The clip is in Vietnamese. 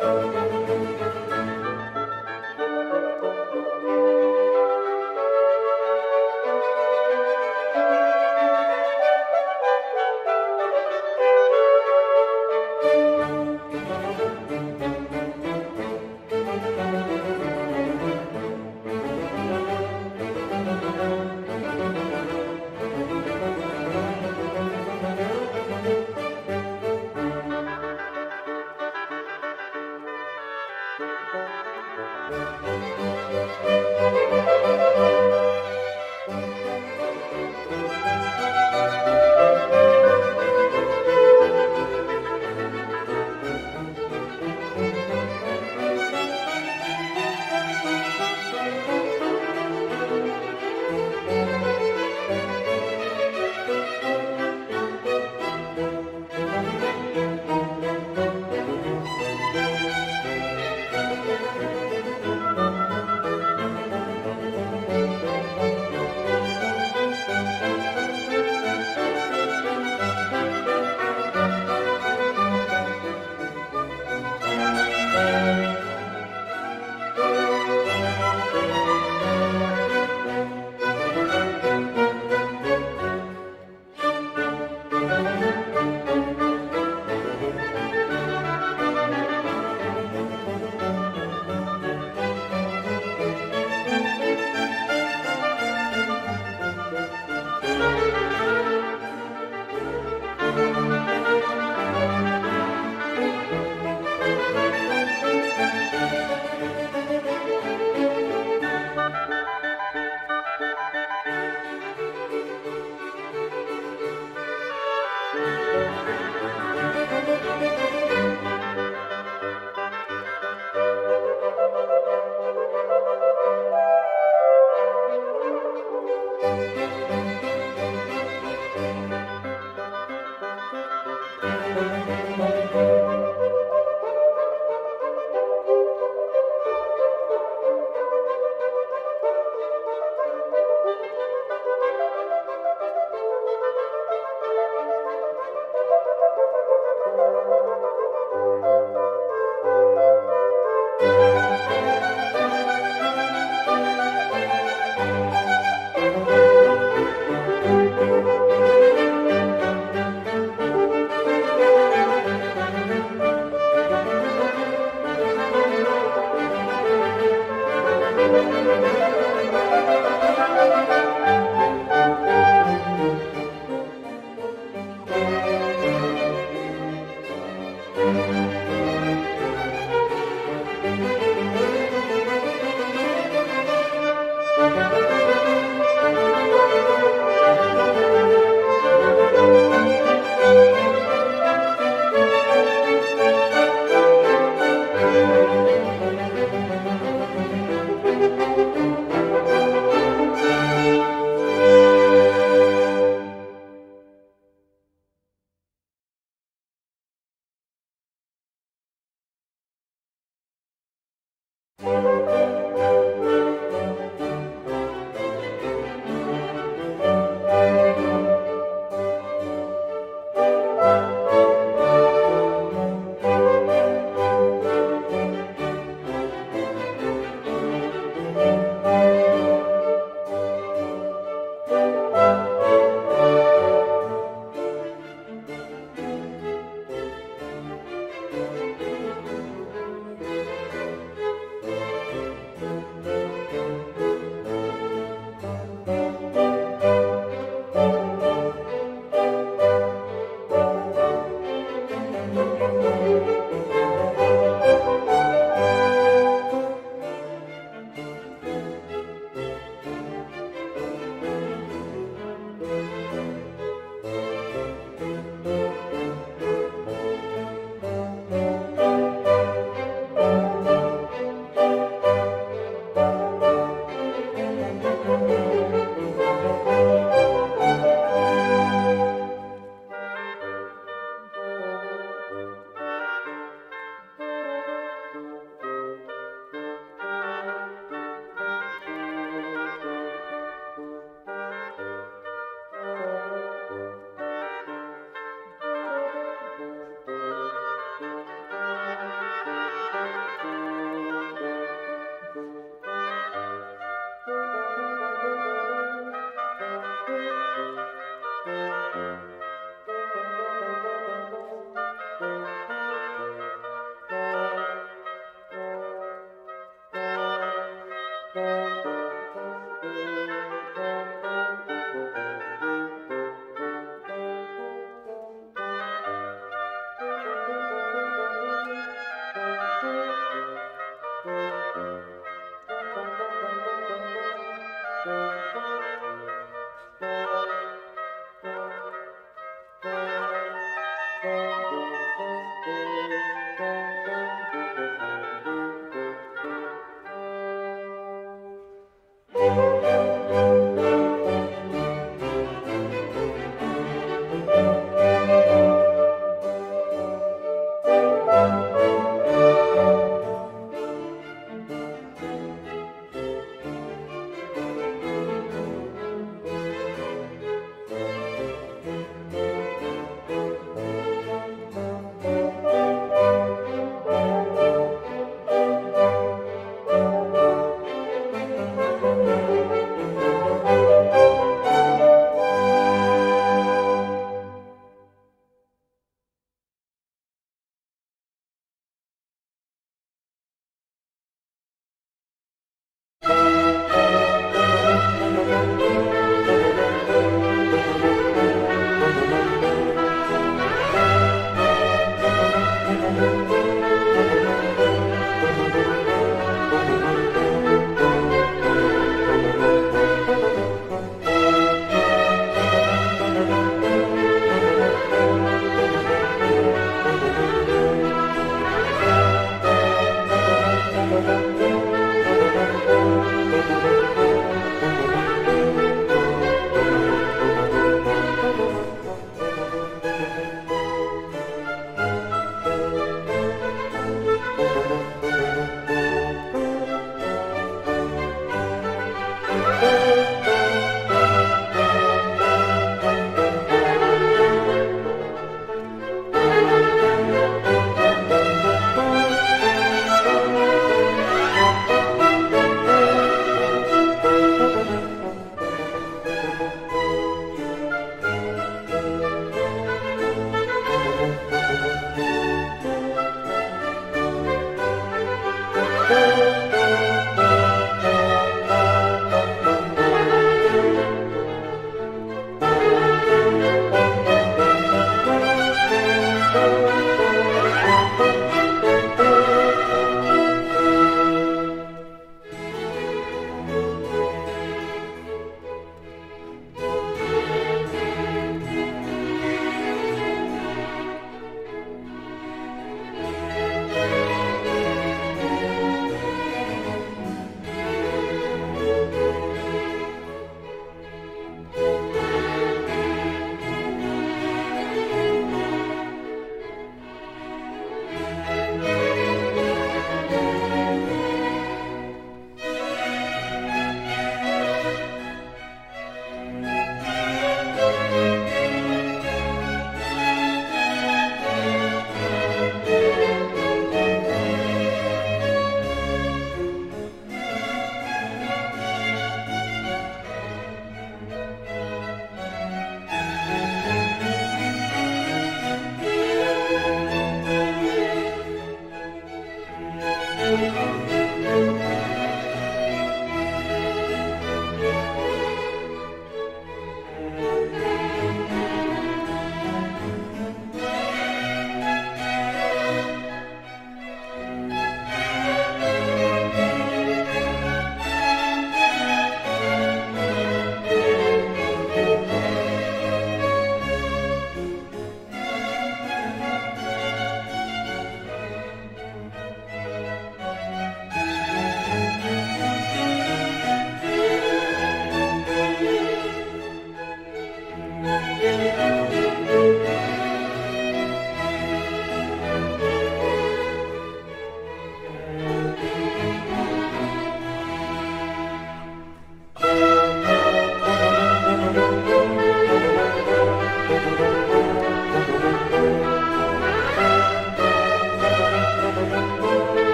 Música Thank you.